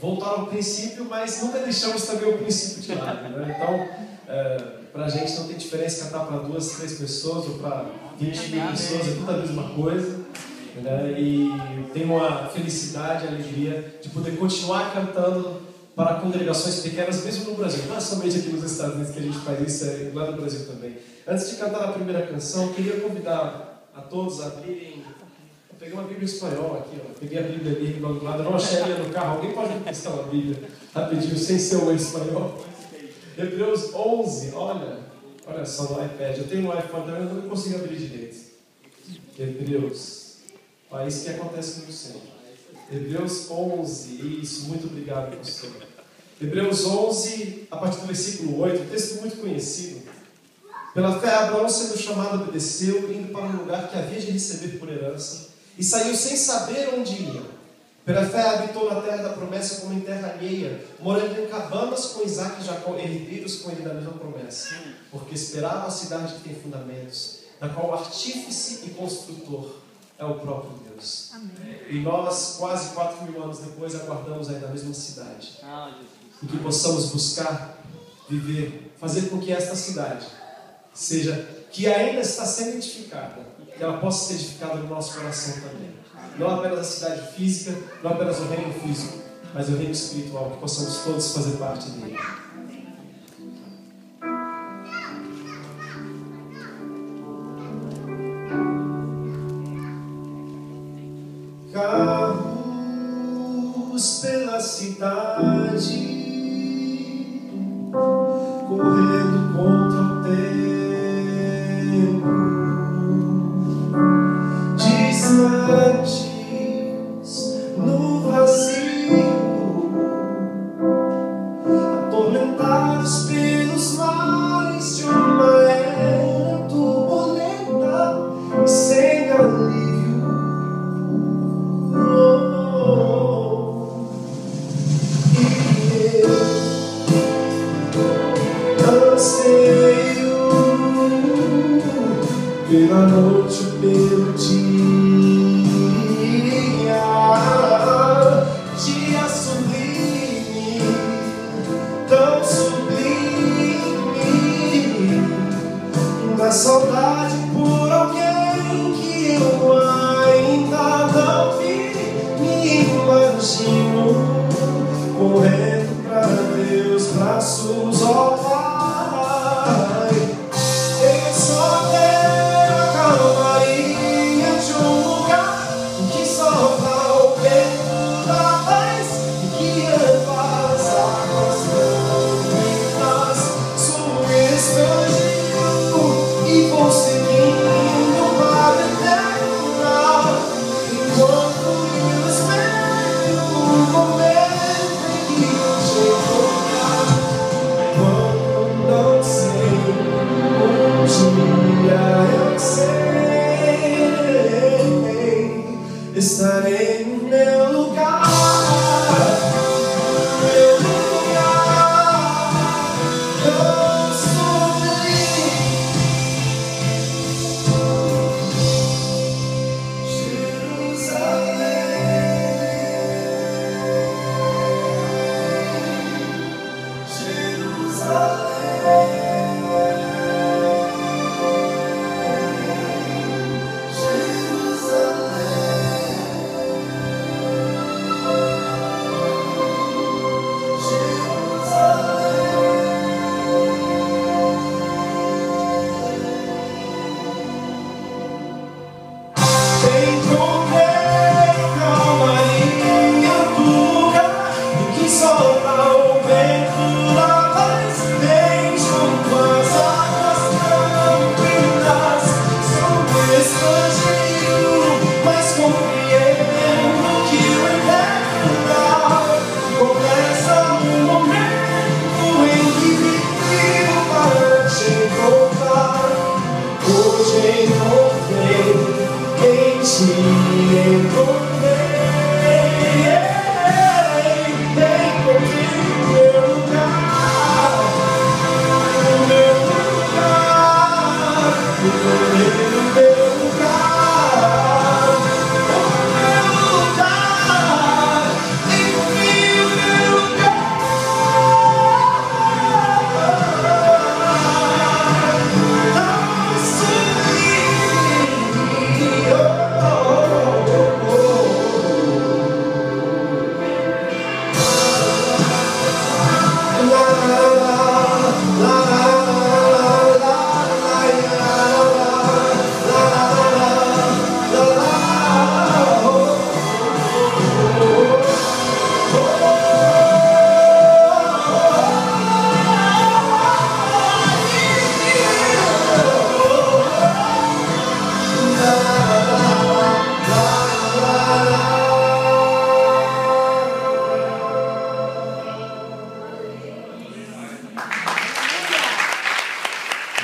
voltar ao princípio, mas nunca deixamos também o princípio de lado. Né? Então, é, para a gente não tem diferença cantar para duas, três pessoas ou para 20 mil pessoas, é tudo a mesma coisa. Né? E tenho uma felicidade, alegria de poder continuar cantando para congregações pequenas, mesmo no Brasil. Não é somente aqui nos Estados Unidos que a gente faz isso, é lá no Brasil também. Antes de cantar a primeira canção, queria convidar a todos a abrirem. Peguei uma Bíblia em espanhol aqui, ó. peguei a Bíblia ali do não achei ela no carro. Alguém pode emprestar uma Bíblia rapidinho, sem ser o espanhol? Hebreus 11, olha, olha só no iPad. Eu tenho no iPhone também, eu não consigo abrir direito. Hebreus, isso que acontece no sempre. Hebreus 11, isso, muito obrigado, pastor. Hebreus 11, a partir do versículo 8, um texto muito conhecido. Pela fé, Abraão, sendo chamado, obedeceu, indo para um lugar que havia de receber por herança, e saiu sem saber onde ia. Pela fé, habitou na terra da promessa como em terra alheia, morando em cabanas com Isaac e Jacó, herdeiros com ele da mesma promessa, porque esperava a cidade que tem fundamentos, da qual o artífice e construtor é o próprio Deus. Amém. E nós, quase quatro mil anos depois, aguardamos ainda a mesma cidade. Ah, e que possamos buscar viver, fazer com que esta cidade seja, que ainda está sendo edificada, que ela possa ser edificada no nosso coração também. Não apenas a cidade física, não apenas o reino físico, mas o reino espiritual, que possamos todos fazer parte dele. Carros pela cidade Levados pelos mares de uma era turbulenta Sem alívio. E eu anseio Pela noite, pelo dia sin luz, mujer. estarei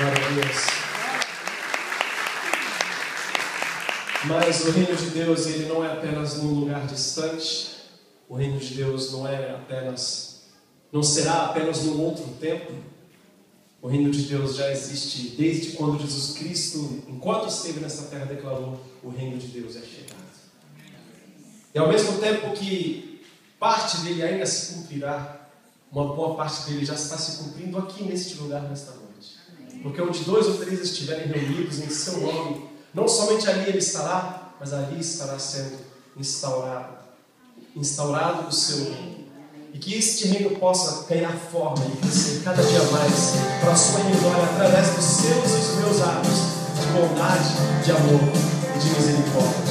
Glória a Deus. Mas o reino de Deus ele não é apenas num lugar distante. O reino de Deus não é apenas, não será apenas num outro tempo. O reino de Deus já existe desde quando Jesus Cristo, enquanto esteve nessa terra, declarou: o reino de Deus é chegado. E ao mesmo tempo que parte dele ainda se cumprirá, uma boa parte dele já está se cumprindo aqui neste lugar, nesta noite. Porque onde dois ou três estiverem reunidos em seu nome, não somente ali ele estará, mas ali estará sendo instaurado, instaurado o seu reino. E que este reino possa ganhar forma e crescer cada dia mais para a sua glória através dos seus e dos meus atos de bondade, de amor e de misericórdia.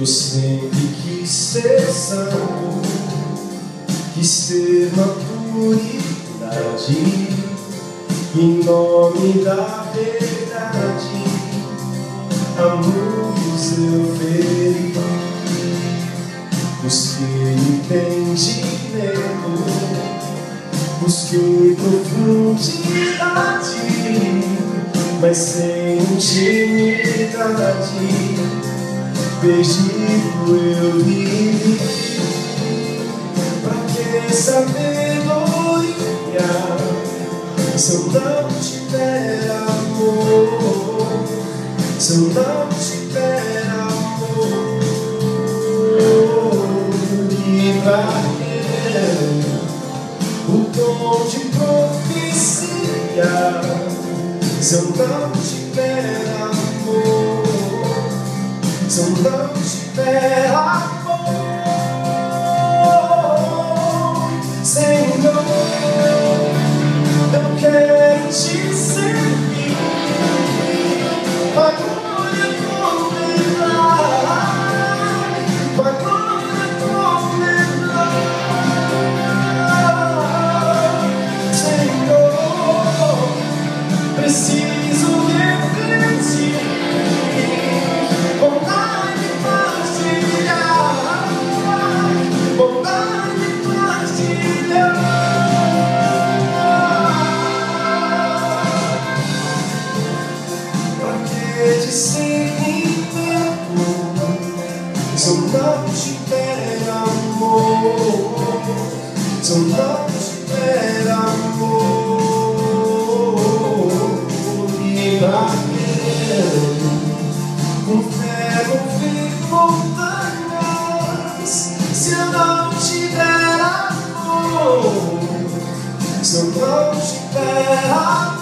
Eu sempre quis ser santo, quis ter maturidade, em nome da verdade, a muitos eu feri. Busquei entendimento, busquei profundidade, mas sem intimidade perdido eu vivi. Pra que sabedoria Se eu não tiver amor? Se eu não tiver amor? E pra que? O dom de profecia. Se eu não tiver se eu não tiver amor, que discernimento se eu não tiver amor? Eu não tiver amor, e que? Com fé mover montanhas Se eu não tiver amor. Se eu não tiver amor